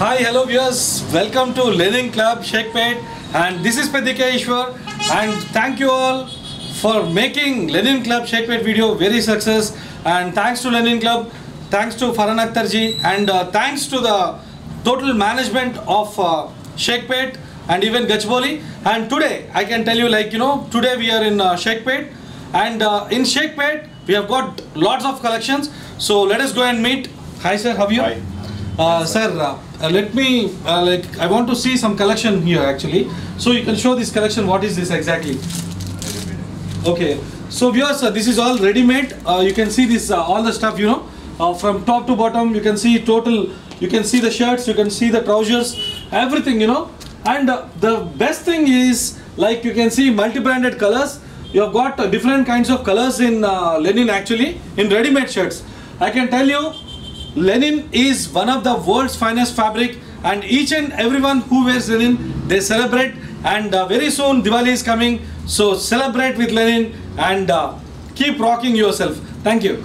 Hi, hello viewers. Welcome to Lenin Club Shaikpet and this is Peddi K Eshwar and thank you all for making Lenin Club Shaikpet video very success and thanks to Lenin Club, thanks to Farhan Akhtar ji and uh, thanks to the total management of uh, Shaikpet and even Gachibowli and today I can tell you like you know today we are in uh, Shaikpet and uh, in Shaikpet we have got lots of collections so let us go and meet. Hi sir, how are you? Hi. Uh, sir, uh, uh, let me uh, like I want to see some collection here actually. So you can show this collection. What is this exactly? Okay. So viewers, uh, this is all ready-made. Uh, you can see this uh, all the stuff you know uh, from top to bottom. You can see total. You can see the shirts. You can see the trousers. Everything you know. And uh, the best thing is like you can see multi-branded colors. You have got uh, different kinds of colors in uh, Lenin actually in ready-made shirts. I can tell you Lenin is one of the world's finest fabric and each and everyone who wears Lenin they celebrate and uh, very soon Diwali is coming so celebrate with Lenin and uh, keep rocking yourself. Thank you.